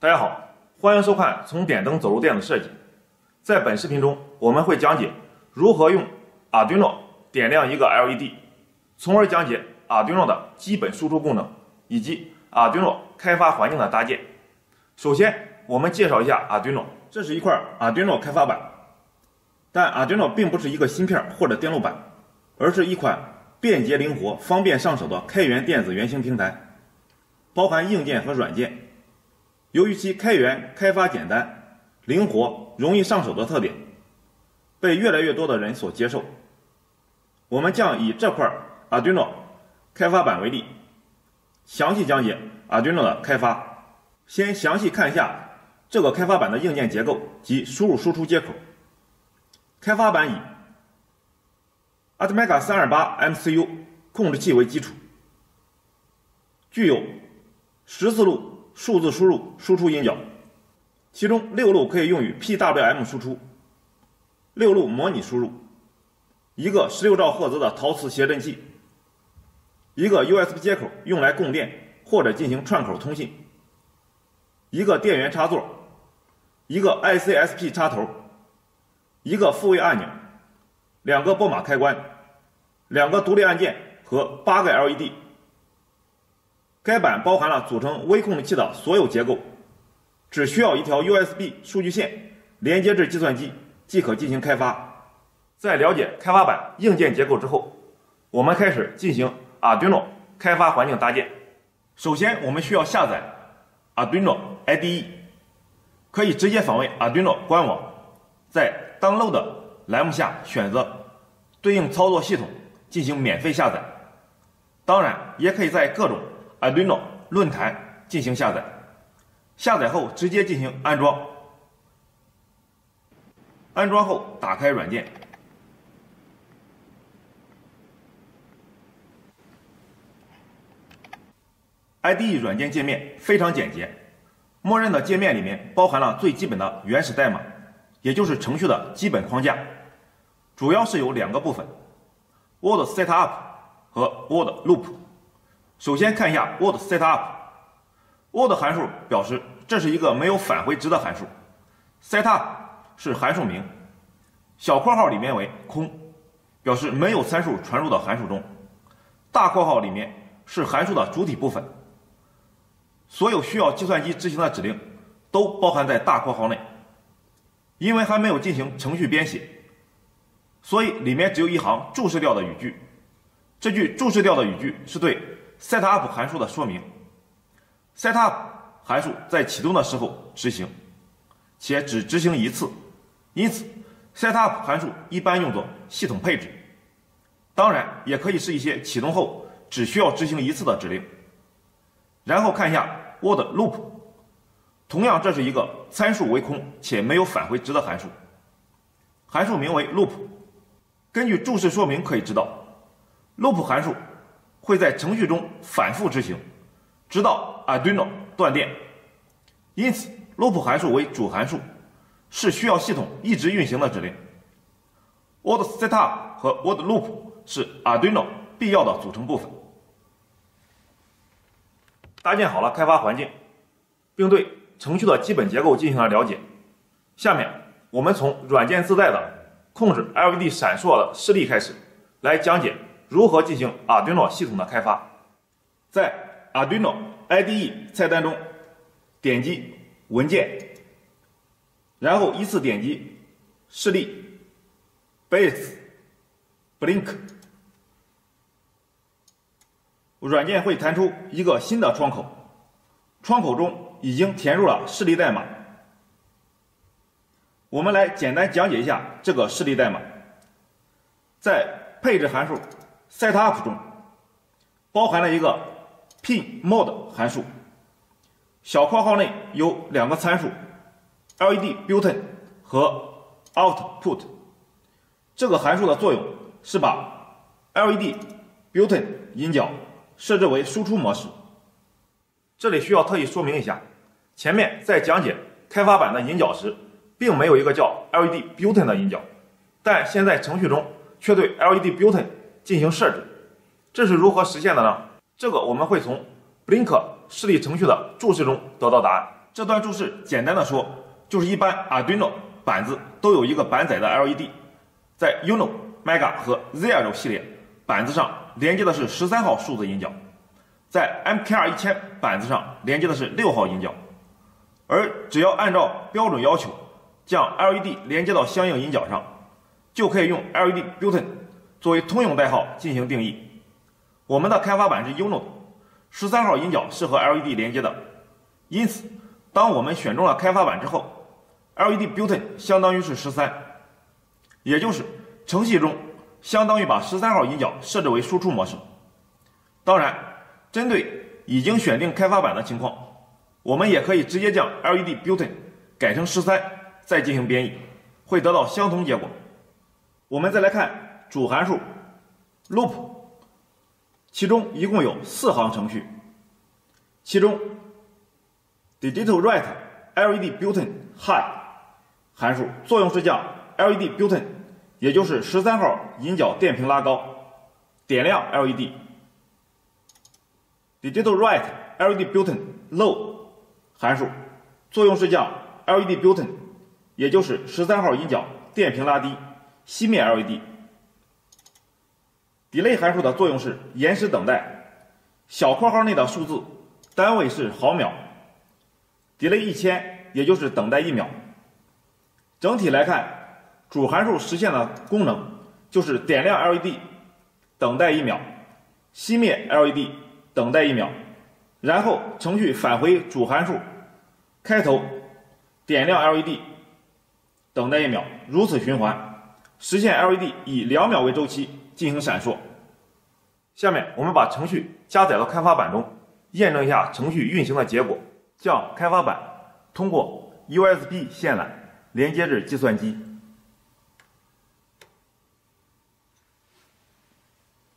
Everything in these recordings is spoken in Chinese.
大家好，欢迎收看《从点灯走入电子设计》。在本视频中，我们会讲解如何用 Arduino 点亮一个 LED，从而讲解 Arduino 的基本输出功能以及 Arduino 开发环境的搭建。首先，我们介绍一下 Arduino，这是一块 Arduino 开发板，但 Arduino 并不是一个芯片或者电路板，而是一款便捷灵活、方便上手的开源电子原型平台，包含硬件和软件。由于其开源、开发简单、灵活、容易上手的特点，被越来越多的人所接受。我们将以这块 Arduino 开发板为例，详细讲解 Arduino 的开发。先详细看一下这个开发板的硬件结构及输入输出接口。开发板以 Atmega 328 MCU 控制器为基础，具有十四路。数字输入输出引脚，其中六路可以用于 PWM 输出，六路模拟输入，一个十六兆赫兹的陶瓷谐振器，一个 USB 接口用来供电或者进行串口通信，一个电源插座，一个 ICSP 插头，一个复位按钮，两个拨码开关，两个独立按键和八个 LED。该板包含了组成微控制器的所有结构，只需要一条 USB 数据线连接至计算机即可进行开发。在了解开发板硬件结构之后，我们开始进行 Arduino 开发环境搭建。首先，我们需要下载 Arduino IDE，可以直接访问 Arduino 官网，在 Download 栏目下选择对应操作系统进行免费下载。当然，也可以在各种 Arduino 论坛进行下载，下载后直接进行安装。安装后打开软件，IDE 软件界面非常简洁，默认的界面里面包含了最基本的原始代码，也就是程序的基本框架，主要是有两个部分：Word Setup 和 Word Loop。首先看一下 Word Setup，Word 函数表示这是一个没有返回值的函数，Setup 是函数名，小括号里面为空，表示没有参数传入到函数中，大括号里面是函数的主体部分，所有需要计算机执行的指令都包含在大括号内，因为还没有进行程序编写，所以里面只有一行注释掉的语句，这句注释掉的语句是对。Setup 函数的说明，setup 函数在启动的时候执行，且只执行一次，因此 setup 函数一般用作系统配置，当然也可以是一些启动后只需要执行一次的指令。然后看一下 word loop，同样这是一个参数为空且没有返回值的函数，函数名为 loop。根据注释说明可以知道，loop 函数。会在程序中反复执行，直到 Arduino 断电。因此，loop 函数为主函数，是需要系统一直运行的指令。Word Setup 和 Word Loop 是 Arduino 必要的组成部分。搭建好了开发环境，并对程序的基本结构进行了了解。下面，我们从软件自带的控制 LED 闪烁的示例开始，来讲解。如何进行 Arduino 系统的开发？在 Arduino IDE 菜单中点击文件，然后依次点击示例 Base Blink，软件会弹出一个新的窗口，窗口中已经填入了示例代码。我们来简单讲解一下这个示例代码，在配置函数。Setup 中包含了一个 pin_mode 函数，小括号内有两个参数 LED button 和 output。这个函数的作用是把 LED button 引脚设置为输出模式。这里需要特意说明一下，前面在讲解开发板的引脚时，并没有一个叫 LED button 的引脚，但现在程序中却对 LED button 进行设置，这是如何实现的呢？这个我们会从 Blink 示例程序的注释中得到答案。这段注释简单的说，就是一般 Arduino 板子都有一个板载的 LED，在 Uno、Mega 和 Zero 系列板子上连接的是十三号数字引脚，在 MKR 一千板子上连接的是六号引脚，而只要按照标准要求将 LED 连接到相应引脚上，就可以用 LED Button 作为通用代号进行定义。我们的开发板是 Uno，十三号引脚是和 LED 连接的，因此。当我们选中了开发板之后，LED Button 相当于是十三，也就是程序中相当于把十三号引脚设置为输出模式。当然，针对已经选定开发板的情况，我们也可以直接将 LED Button 改成十三，再进行编译，会得到相同结果。我们再来看主函数 loop，其中一共有四行程序，其中。Digital write LED button high 函数作用是将 LED button，也就是十三号引脚电平拉高，点亮 LED。Digital write LED button low 函数作用是将 LED button，也就是十三号引脚电平拉低，熄灭 LED。Delay 函数的作用是延时等待，小括号内的数字单位是毫秒。delay 一千，也就是等待一秒。整体来看，主函数实现的功能就是点亮 LED，等待一秒，熄灭 LED，等待一秒，然后程序返回主函数开头，点亮 LED，等待一秒，如此循环，实现 LED 以两秒为周期进行闪烁。下面我们把程序加载到开发板中，验证一下程序运行的结果。将开发板通过 USB 线缆连接至计算机，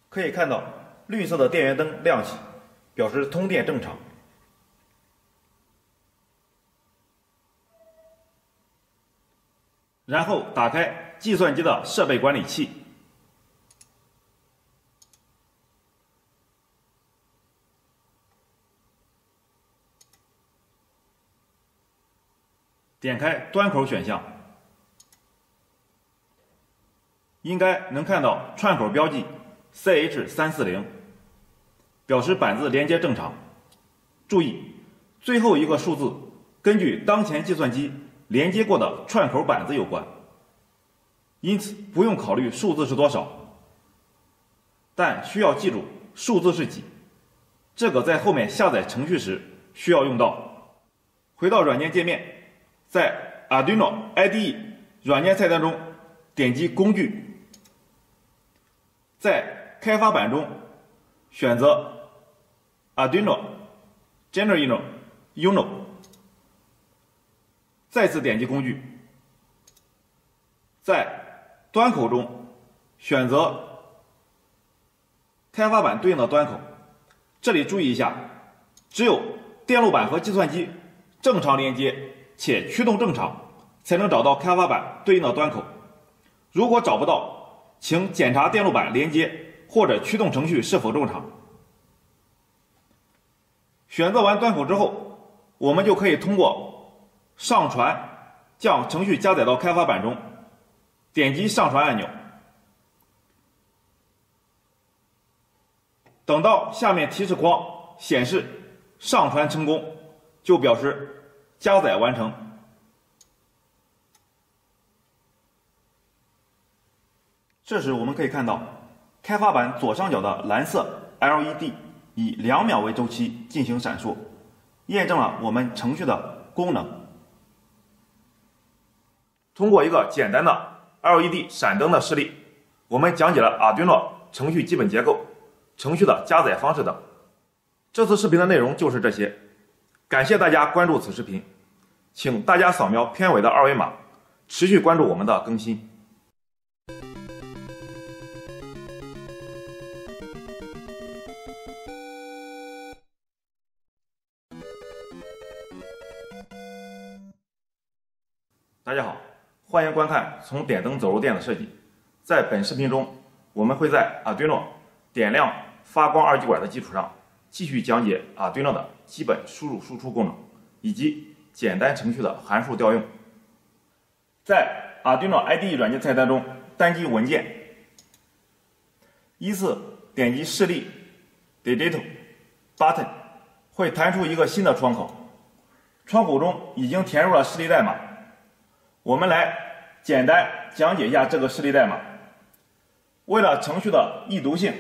可以看到绿色的电源灯亮起，表示通电正常。然后打开计算机的设备管理器。点开端口选项，应该能看到串口标记 CH 三四零，表示板子连接正常。注意，最后一个数字根据当前计算机连接过的串口板子有关，因此不用考虑数字是多少，但需要记住数字是几，这个在后面下载程序时需要用到。回到软件界面。在 Arduino IDE 软件菜单中点击工具，在开发板中选择 Arduino Generino Uno，再次点击工具，在端口中选择开发板对应的端口。这里注意一下，只有电路板和计算机正常连接。且驱动正常，才能找到开发板对应的端口。如果找不到，请检查电路板连接或者驱动程序是否正常。选择完端口之后，我们就可以通过上传将程序加载到开发板中，点击上传按钮。等到下面提示框显示上传成功，就表示。加载完成。这时我们可以看到，开发板左上角的蓝色 LED 以两秒为周期进行闪烁，验证了我们程序的功能。通过一个简单的 LED 闪灯的示例，我们讲解了 Arduino 程序基本结构、程序的加载方式等。这次视频的内容就是这些，感谢大家关注此视频。请大家扫描片尾的二维码，持续关注我们的更新。大家好，欢迎观看《从点灯走入电的设计》。在本视频中，我们会在 Arduino 点亮发光二极管的基础上，继续讲解 Arduino 的基本输入输出功能，以及简单程序的函数调用。在 Arduino IDE 软件菜单中，单击文件，依次点击示例 Digital Button，会弹出一个新的窗口。窗口中已经填入了示例代码。我们来简单讲解一下这个示例代码。为了程序的易读性，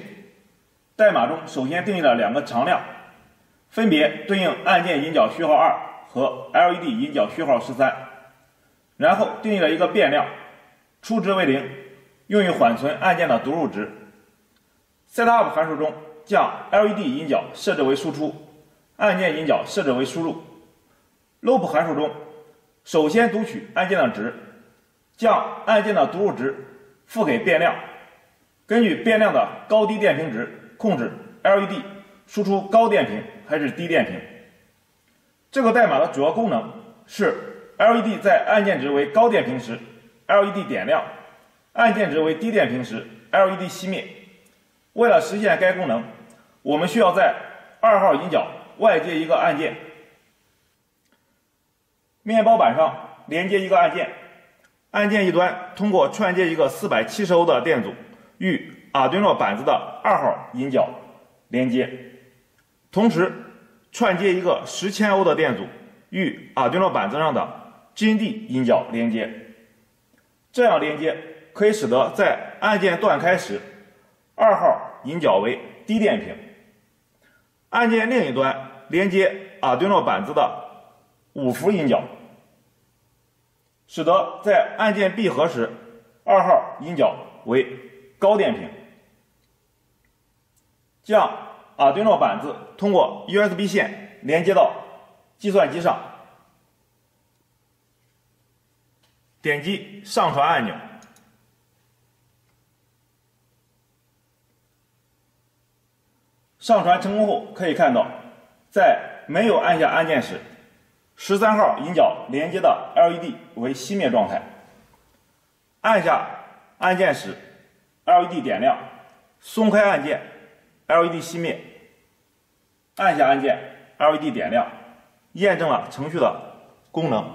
代码中首先定义了两个常量，分别对应按键引脚序号二和 LED 引脚序号十三，然后定义了一个变量，初值为零，用于缓存按键的读入值。setup 函数中将 LED 引脚设置为输出，按键引脚设置为输入。loop 函数中首先读取按键的值，将按键的读入值赋给变量。根据变量的高低电平值控制 LED 输出高电平还是低电平。这个代码的主要功能是 LED 在按键值为高电平时，LED 点亮；按键值为低电平时，LED 熄灭。为了实现该功能，我们需要在二号引脚外接一个按键，面包板上连接一个按键，按键一端通过串接一个四百七十欧的电阻。与 Arduino 板子的二号引脚连接，同时串接一个十千欧的电阻与 Arduino 板子上的 GND 引脚连接。这样连接可以使得在按键断开时，二号引脚为低电平；按键另一端连接 Arduino 板子的五伏引脚，使得在按键闭合时，二号引脚为。高电平，将 Arduino 板子通过 USB 线连接到计算机上，点击上传按钮。上传成功后，可以看到，在没有按下按键时，十三号引脚连接的 LED 为熄灭状态；按下按键时，LED 点亮，松开按键，LED 熄灭。按下按键，LED 点亮，验证了程序的功能。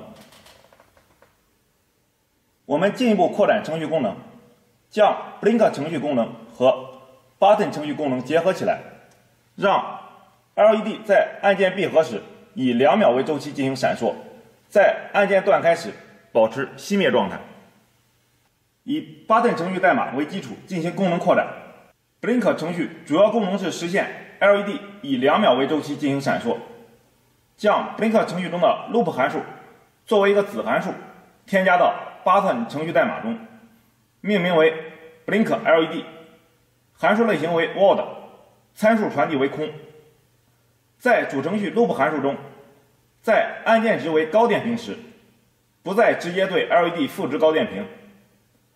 我们进一步扩展程序功能，将 Blink 程序功能和 Button 程序功能结合起来，让 LED 在按键闭合时以两秒为周期进行闪烁，在按键断开时保持熄灭状态。以 Button 程序代码为基础进行功能扩展。Blink 程序主要功能是实现 LED 以两秒为周期进行闪烁。将 Blink 程序中的 Loop 函数作为一个子函数添加到 Button 程序代码中，命名为 Blink LED，函数类型为 Word，参数传递为空。在主程序 Loop 函数中，在按键值为高电平时，不再直接对 LED 赋值高电平。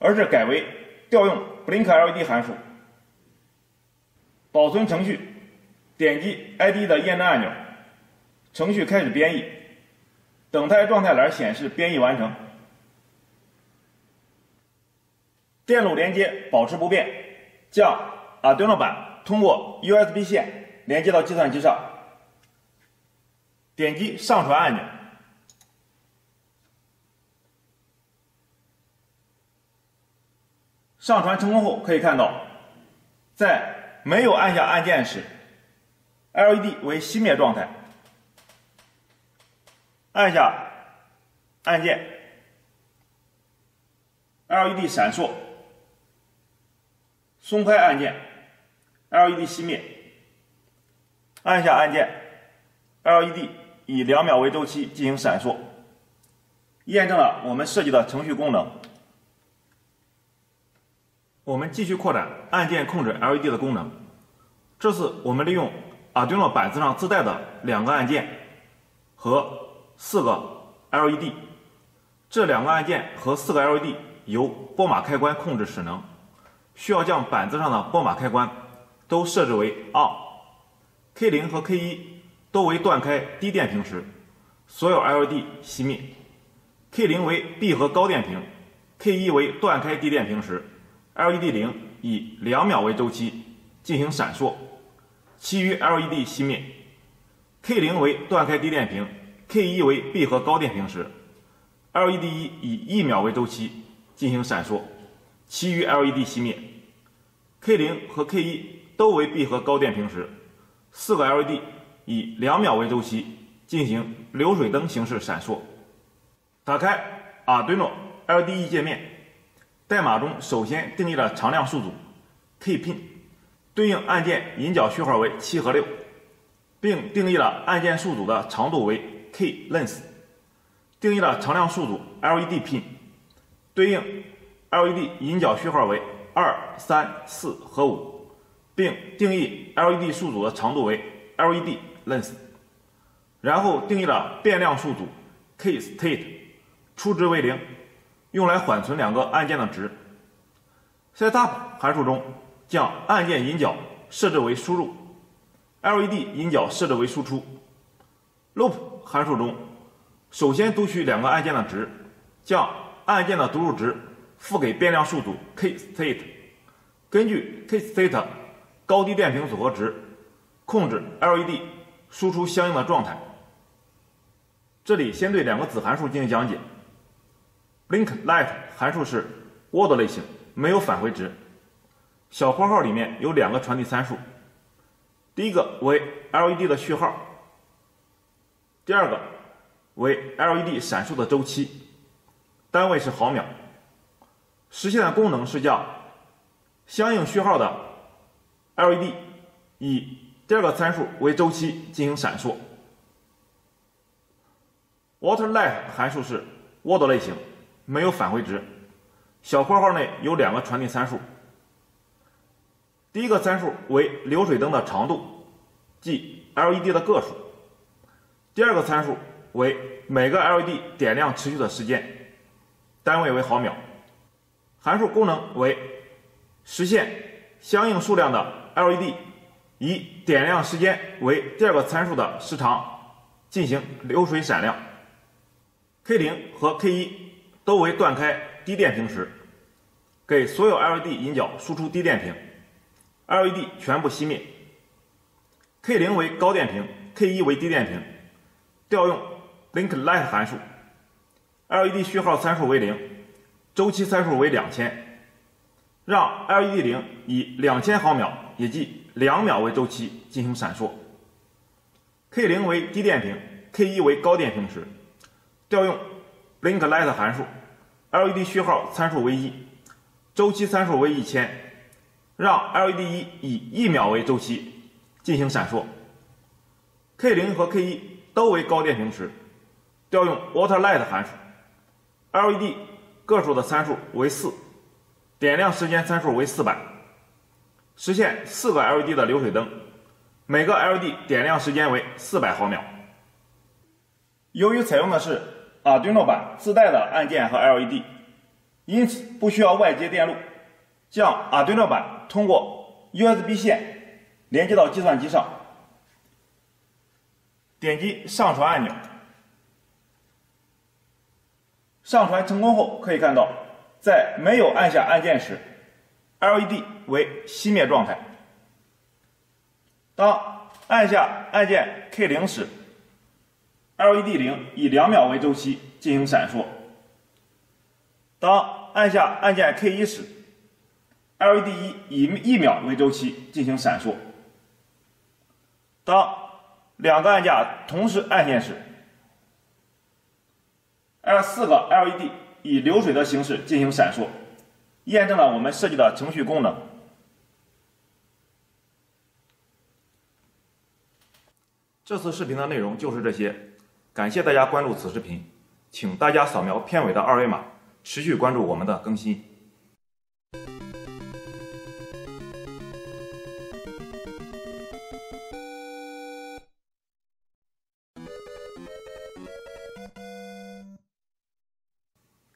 而是改为调用 blink LED 函数，保存程序，点击 ID 的验证按钮，程序开始编译，等待状态栏显示编译完成。电路连接保持不变，将 Arduino 板通过 USB 线连接到计算机上，点击上传按钮。上传成功后，可以看到，在没有按下按键时，LED 为熄灭状态；按下按键，LED 闪烁；松开按键，LED 熄灭；按下按键，LED 以两秒为周期进行闪烁，验证了我们设计的程序功能。我们继续扩展按键控制 LED 的功能。这次我们利用 Arduino 板子上自带的两个按键和四个 LED。这两个按键和四个 LED 由波码开关控制使能，需要将板子上的波码开关都设置为 On。K0 和 K1 都为断开低电平时，所有 LED 熄灭。K0 为闭合高电平，K1 为断开低电平时。LED 零以两秒为周期进行闪烁，其余 LED 熄灭。K 零为断开低电平 K1 为闭合高电平时，LED 一以一秒为周期进行闪烁，其余 LED 熄灭。K0 和 K1 都为闭合高电平时，四个 LED 以两秒为周期进行流水灯形式闪烁。打开 Arduino LDE 界面，代码中首先定义了常量数组 K pin，对应按键引脚序号为七和六，并定义了按键数组的长度为 K length，定义了常量数组 LED pin，对应 LED 引脚序号为二、三、四和五，并定义 LED 数组的长度为 LED length，然后定义了变量数组 K state。初值为零，用来缓存两个按键的值。setup 函数中将按键引脚设置为输入，LED 引脚设置为输出。loop 函数中首先读取两个按键的值，将按键的读入值赋给变量数组 k state，根据 k state 高低电平组合值控制 LED 输出相应的状态。这里先对两个子函数进行讲解。Link light 函数是 Word 类型，没有返回值。小括号里面有两个传递参数，第一个为 LED 的序号，第二个为 LED 闪烁的周期，单位是毫秒。实现的功能是将相应序号的 LED 以第二个参数为周期进行闪烁。Water Light 函数是 Word 类型。没有返回值，小括号内有两个传递参数。第一个参数为流水灯的长度，即 LED 的个数；第二个参数为每个 LED 点亮持续的时间，单位为毫秒。函数功能为实现相应数量的 LED 以点亮时间为第二个参数的时长进行流水闪亮。K 零和 K 一。都为断开低电平时，给所有 LED 引脚输出低电平，LED 全部熄灭。K 零为高电平，K 一为低电平，调用 link light 函数，LED 序号参数为零，周期参数为两千，让 LED 零以两千毫秒，也即两秒为周期进行闪烁。K 零为低电平，K 一为高电平时，调用。Link light 函数，LED 序号参数为一，周期参数为一千，让 LED 一以一秒为周期进行闪烁。K 零和 K 一都为高电平时，调用 Water Light 函数，LED 个数的参数为四，点亮时间参数为四百，实现四个 LED 的流水灯，每个 LED 点亮时间为四百毫秒。由于采用的是 Arduino 板自带的按键和 LED，因此不需要外接电路。将 Arduino 板通过 USB 线连接到计算机上，点击上传按钮。上传成功后，可以看到，在没有按下按键时，LED 为熄灭状态。当按下按键 K 零时，LED 零以两秒为周期进行闪烁。当按下按键 K 一时，LED 一以一秒为周期进行闪烁。当两个按键同时按键时，L 四个 LED 以流水的形式进行闪烁，验证了我们设计的程序功能。这次视频的内容就是这些。感谢大家关注此视频，请大家扫描片尾的二维码，持续关注我们的更新。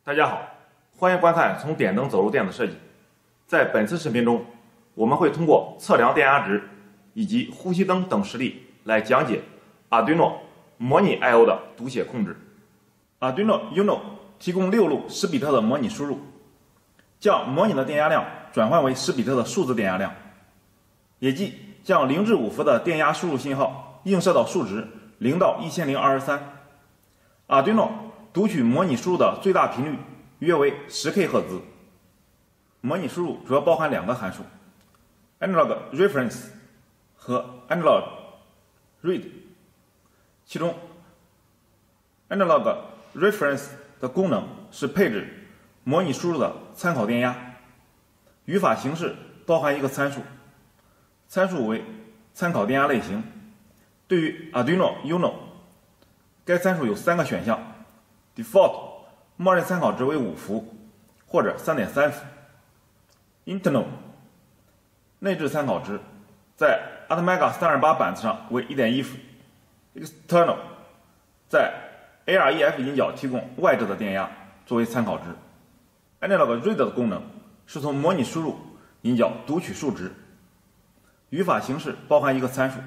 大家好，欢迎观看从点灯走入电子设计。在本次视频中，我们会通过测量电压值以及呼吸灯等实例来讲解 Arduino。模拟 I/O 的读写控制，Arduino Uno 提供六路十比特的模拟输入，将模拟的电压量转换为十比特的数字电压量，也即将零至五伏的电压输入信号映射到数值零到一千零二十三，Arduino 读取模拟输入的最大频率约为十 K 赫兹。模拟输入主要包含两个函数：analog reference 和 analog read。其中，analog reference 的功能是配置模拟输入的参考电压。语法形式包含一个参数，参数为参考电压类型。对于 Arduino Uno，该参数有三个选项。：default 默认参考值为五伏或者三点三伏。；internal 内置参考值在 Atmega 三二八板子上为一点一伏。；external 在 AREF 引脚提供外置的电压作为参考值。Analog Read 的功能是从模拟输入引脚读取数值。语法形式包含一个参数。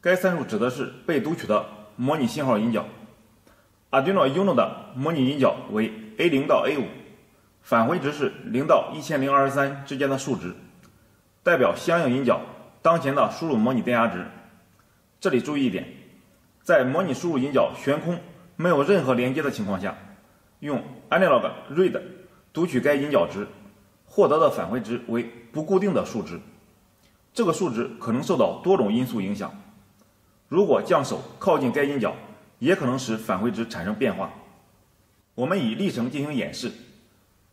该参数指的是被读取的模拟信号引脚。Arduino Uno 的模拟引脚为 A 零到 A 五，返回值是零到一千零二十三之间的数值，代表相应引脚当前的输入模拟电压值。这里注意一点，在模拟输入引脚悬空没有任何连接的情况下，用 Analog Read 读取该引脚值，获得的返回值为不固定的数值。这个数值可能受到多种因素影响。如果将手靠近该引脚，也可能使返回值产生变化。我们以历程进行演示。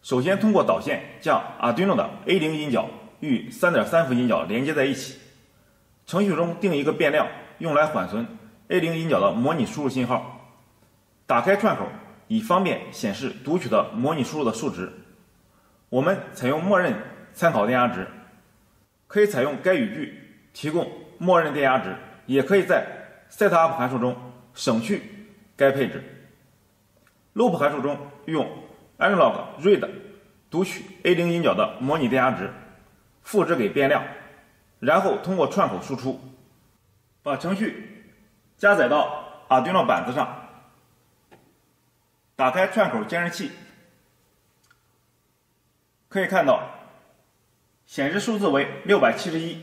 首先，通过导线将 Arduino 的 A 零引脚与3.3伏引脚连接在一起。程序中定一个变量，用来缓存 A 零引脚的模拟输入信号。打开串口，以方便显示读取的模拟输入的数值。我们采用默认参考电压值，可以采用该语句提供默认电压值。也可以在 setup 函数中省去该配置。loop 函数中用 analog read 读取 A 零引脚的模拟电压值，复制给变量，然后通过串口输出。把程序加载到 Arduino 板子上，打开串口监视器，可以看到显示数字为六百七十一。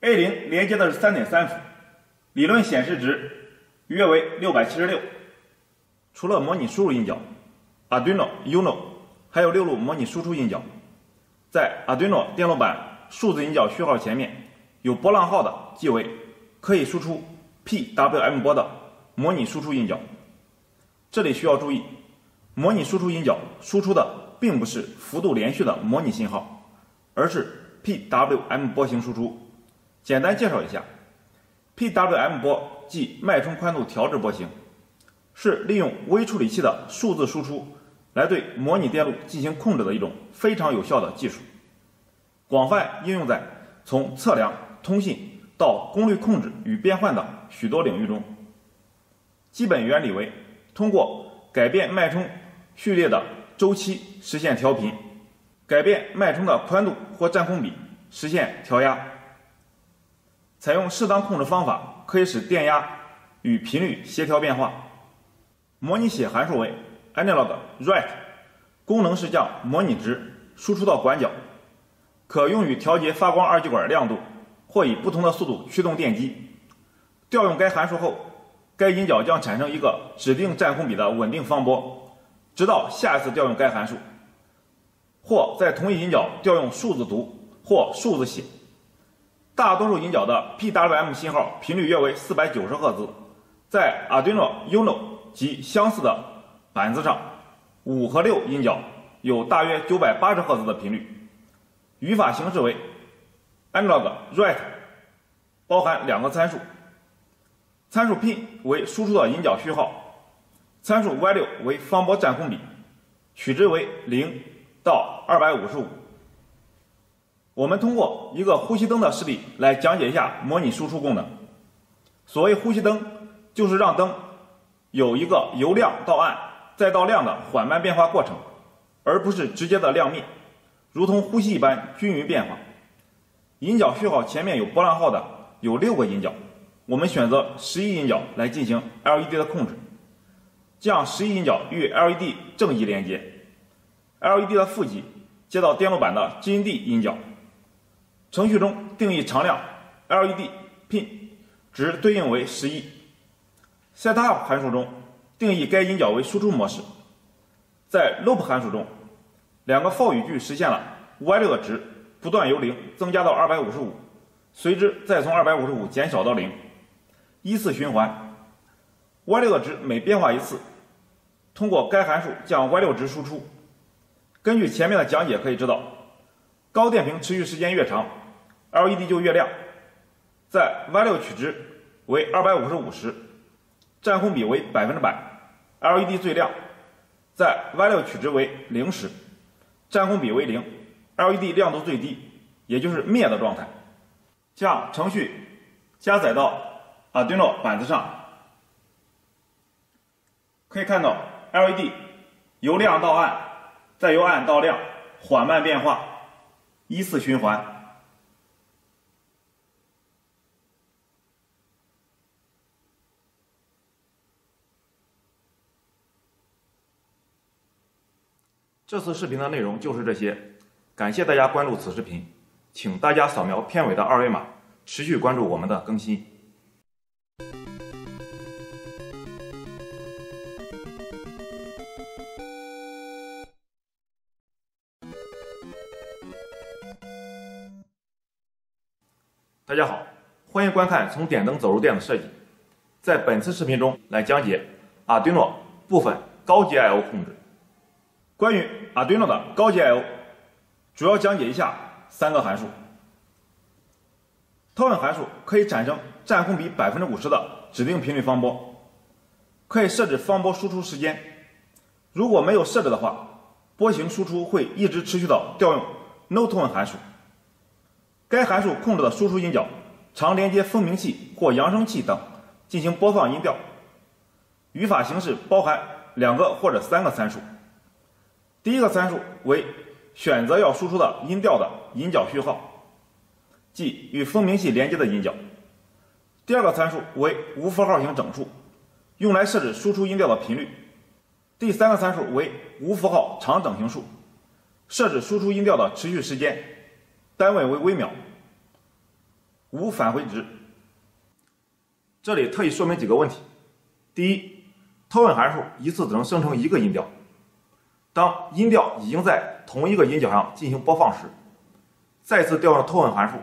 A 零连接的是三点三伏，理论显示值约为六百七十六。除了模拟输入引脚，Arduino Uno 还有六路模拟输出引脚。在 Arduino 电路板数字引脚序号前面有波浪号的，即为可以输出 PWM 波的模拟输出引脚。这里需要注意，模拟输出引脚输出的并不是幅度连续的模拟信号，而是 PWM 波形输出。简单介绍一下，PWM 波即脉冲宽度调制波形，是利用微处理器的数字输出来对模拟电路进行控制的一种非常有效的技术，广泛应用在从测量、通信到功率控制与变换的许多领域中。基本原理为通过改变脉冲序列的周期实现调频，改变脉冲的宽度或占空比实现调压。采用适当控制方法，可以使电压与频率协调变化。模拟写函数为 analog write，功能是将模拟值输出到管角，可用于调节发光二极管亮度，或以不同的速度驱动电机。调用该函数后，该引脚将产生一个指定占空比的稳定方波，直到下一次调用该函数，或在同一引脚调用数字读或数字写。大多数引脚的 PWM 信号频率约为四百九十赫兹，在 Arduino Uno 及相似的板子上，五和六引脚有大约九百八十赫兹的频率。语法形式为 analog write，包含两个参数，参数 P 为输出的引脚序号，参数 value 为方波占空比，取值为零到二百五十五。我们通过一个呼吸灯的示例来讲解一下模拟输出功能。所谓呼吸灯，就是让灯有一个由亮到暗再到亮的缓慢变化过程，而不是直接的亮灭，如同呼吸一般均匀变化。引脚序号前面有波浪号的有六个引脚，我们选择十一引脚来进行 LED 的控制，将十一引脚与 LED 正极连接，LED 的负极接到电路板的金 D 引脚。程序中定义常量 LED pin 值对应为十一。setup 函数中定义该引角为输出模式。在 loop 函数中，两个 for 语句实现了 y6 的值不断由零增加到255，随之再从255减小到零，依次循环。y6 的值每变化一次，通过该函数将 y6 值输出。根据前面的讲解可以知道，高电平持续时间越长，LED 就越亮。在 y6 取值为255时，占空比为百分之百，LED 最亮。在 y6 取值为零时，占空比为零，LED 亮度最低，也就是灭的状态。将程序加载到 Arduino 板子上，可以看到 LED 由亮到暗，再由暗到亮，缓慢变化，依次循环。这次视频的内容就是这些，感谢大家关注此视频，请大家扫描片尾的二维码，持续关注我们的更新。大家好，欢迎观看从点灯走入电的设计，在本次视频中来讲解 Arduino 部分高级 I/O 控制。关于 Arduino 的高级 I/O，主要讲解一下三个函数。Tone 函数可以产生占空比百分之五十的指定频率方波，可以设置方波输出时间。如果没有设置的话，波形输出会一直持续到调用 NoTone 函数。该函数控制的输出音角常连接分明器或扬声器等进行播放音调。语法形式包含两个或者三个参数。第一个参数为选择要输出的音调的音角序号，即与蜂鸣器连接的音角。第二个参数为无符号型整数，用来设置输出音调的频率。第三个参数为无符号长整形数，设置输出音调的持续时间，单位为微秒，无返回值。这里特意说明几个问题：第一，tone 函数一次只能生成一个音调。当音调已经在同一个音角上进行播放时，再次调用 tone 函数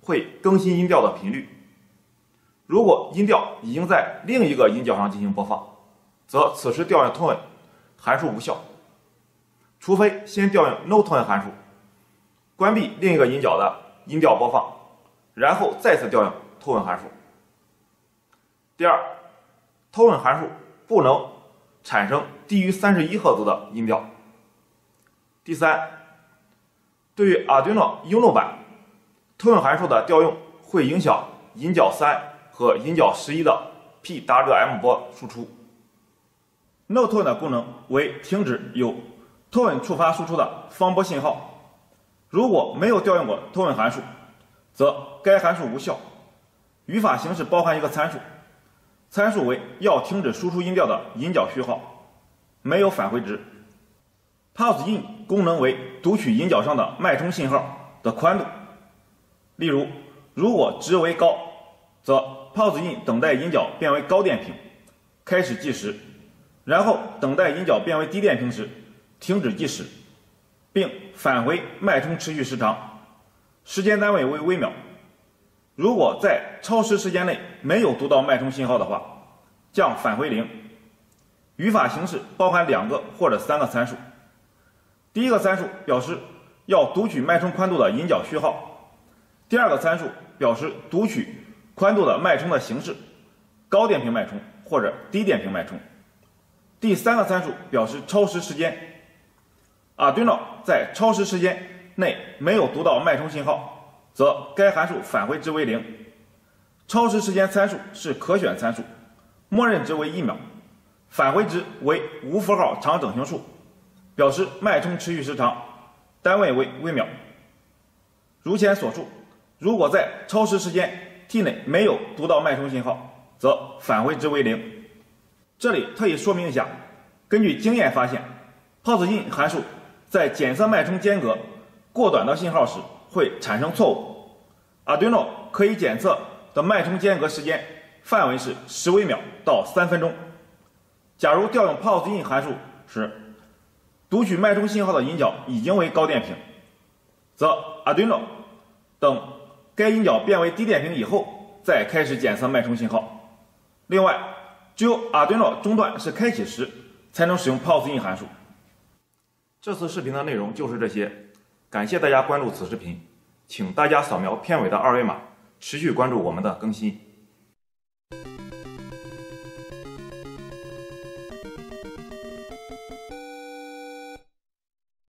会更新音调的频率。如果音调已经在另一个音角上进行播放，则此时调用 tone 函数无效，除非先调用 no tone 函数，关闭另一个音角的音调播放，然后再次调用 tone 函数。第二，tone 函数不能产生低于三十一赫兹的音调。第三，对于 Arduino Uno 版，tone 函数的调用会影响音角三和音角十一的 PWM 波输出。No tone 的功能为停止有 tone 触发输出的方波信号。如果没有调用过 tone 函数，则该函数无效。语法形式包含一个参数，参数为要停止输出音调的引脚序号，没有返回值。Pulse in 功能为读取音角上的脉冲信号的宽度。例如，如果值为高，则 Pulse in 等待音角变为高电平，开始计时，然后等待音角变为低电平时停止计时，并返回脉冲持续时长，时间单位为微秒。如果在超时时间内没有读到脉冲信号的话，将返回零。语法形式包含两个或者三个参数。第一个参数表示要读取脉冲宽度的引脚序号，第二个参数表示读取宽度的脉冲的形式，高电平脉冲或者低电平脉冲。第三个参数表示超时时间，Arduino 在超时时间内没有读到脉冲信号，则该函数返回值为零。超时时间参数是可选参数，默认值为一秒，返回值为无符号长整形数。表示脉冲持续时长，单位为微秒。如前所述，如果在超时时间 t 内没有读到脉冲信号，则返回值为零。这里特意说明一下，根据经验发现，pulse in 函数在检测脉冲间隔过短的信号时会产生错误。Arduino 可以检测的脉冲间隔时间范围是十微秒到三分钟。假如调用 POSIN 函数时，读取脉冲信号的引脚已经为高电平，则 Arduino 等该引脚变为低电平以后再开始检测脉冲信号。另外，只有 Arduino 中断是开启时，才能使用 POSIN 函数。这次视频的内容就是这些，感谢大家关注此视频，请大家扫描片尾的二维码，持续关注我们的更新。